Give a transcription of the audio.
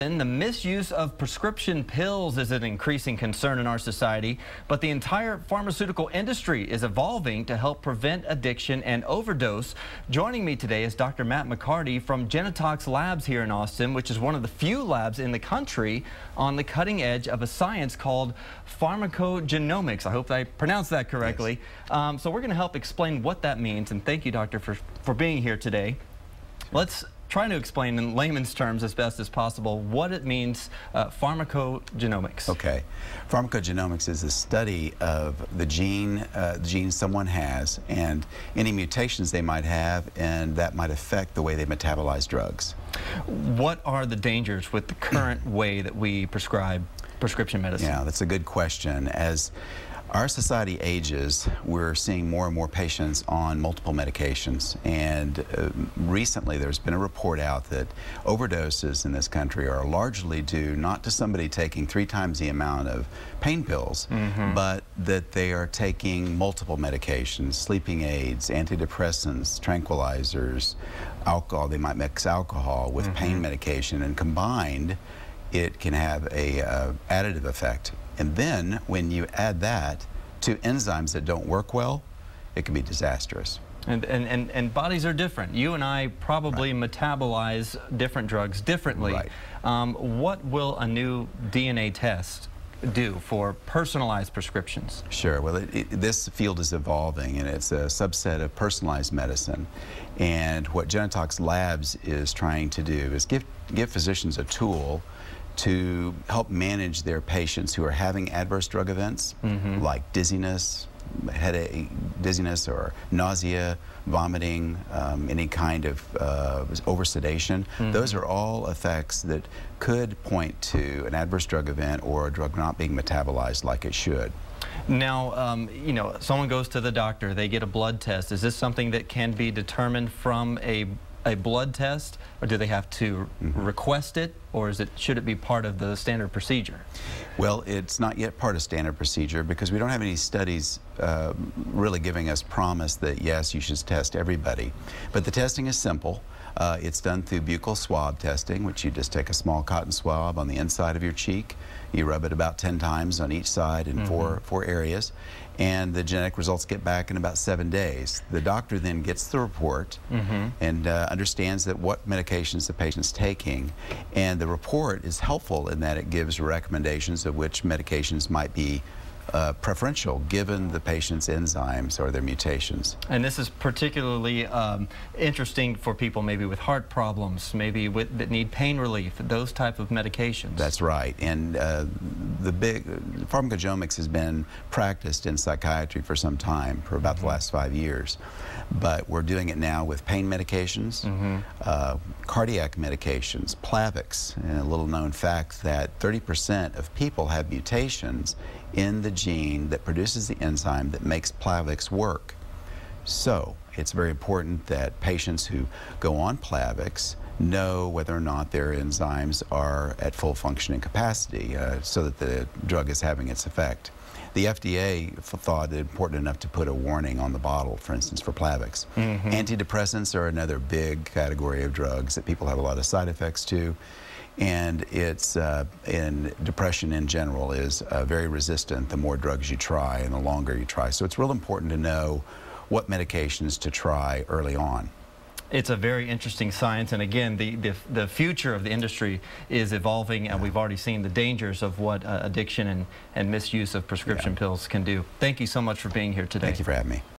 The misuse of prescription pills is an increasing concern in our society, but the entire pharmaceutical industry is evolving to help prevent addiction and overdose. Joining me today is Dr. Matt McCarty from Genotox Labs here in Austin, which is one of the few labs in the country on the cutting edge of a science called pharmacogenomics. I hope I pronounced that correctly. Yes. Um, so we're going to help explain what that means, and thank you, Doctor, for, for being here today. Let's trying to explain in layman's terms as best as possible what it means uh, pharmacogenomics. Okay. Pharmacogenomics is the study of the gene, uh, gene someone has and any mutations they might have and that might affect the way they metabolize drugs. What are the dangers with the current way that we prescribe prescription medicine? Yeah, that's a good question. As our society ages, we're seeing more and more patients on multiple medications. And uh, recently there's been a report out that overdoses in this country are largely due not to somebody taking three times the amount of pain pills, mm -hmm. but that they are taking multiple medications, sleeping aids, antidepressants, tranquilizers, alcohol. They might mix alcohol with mm -hmm. pain medication and combined it can have a uh, additive effect and then when you add that to enzymes that don't work well, it can be disastrous. And, and, and, and bodies are different. You and I probably right. metabolize different drugs differently. Right. Um, what will a new DNA test do for personalized prescriptions? Sure. Well, it, it, this field is evolving, and it's a subset of personalized medicine. And what Genotox Labs is trying to do is give, give physicians a tool to help manage their patients who are having adverse drug events mm -hmm. like dizziness, headache, dizziness or nausea, vomiting, um, any kind of uh, oversedation. Mm -hmm. Those are all effects that could point to an adverse drug event or a drug not being metabolized like it should. Now, um, you know, someone goes to the doctor, they get a blood test. Is this something that can be determined from a a blood test, or do they have to mm -hmm. request it, or is it should it be part of the standard procedure? Well, it's not yet part of standard procedure because we don't have any studies uh, really giving us promise that yes, you should test everybody. But the testing is simple. Uh, it's done through buccal swab testing, which you just take a small cotton swab on the inside of your cheek. You rub it about 10 times on each side in mm -hmm. four, four areas. And the genetic results get back in about seven days. The doctor then gets the report mm -hmm. and uh, understands that what medications the patient's taking. And the report is helpful in that it gives recommendations of which medications might be uh, preferential given the patient's enzymes or their mutations. And this is particularly um, interesting for people maybe with heart problems, maybe with, that need pain relief, those type of medications. That's right. And uh, the big pharmacogenomics has been practiced in psychiatry for some time, for about mm -hmm. the mm-hmm. last five years. But we're doing it now with pain medications, mm -hmm. uh, cardiac medications, Plavix, and a little known fact that 30% of people have mutations in the gene that produces the enzyme that makes Plavix work. So it's very important that patients who go on Plavix know whether or not their enzymes are at full functioning capacity uh, so that the drug is having its effect. The FDA thought it important enough to put a warning on the bottle, for instance, for Plavix. Mm -hmm. Antidepressants are another big category of drugs that people have a lot of side effects to and it's uh, in depression in general is uh, very resistant the more drugs you try and the longer you try. So it's real important to know what medications to try early on. It's a very interesting science, and again, the, the, the future of the industry is evolving, and we've already seen the dangers of what uh, addiction and, and misuse of prescription yeah. pills can do. Thank you so much for being here today. Thank you for having me.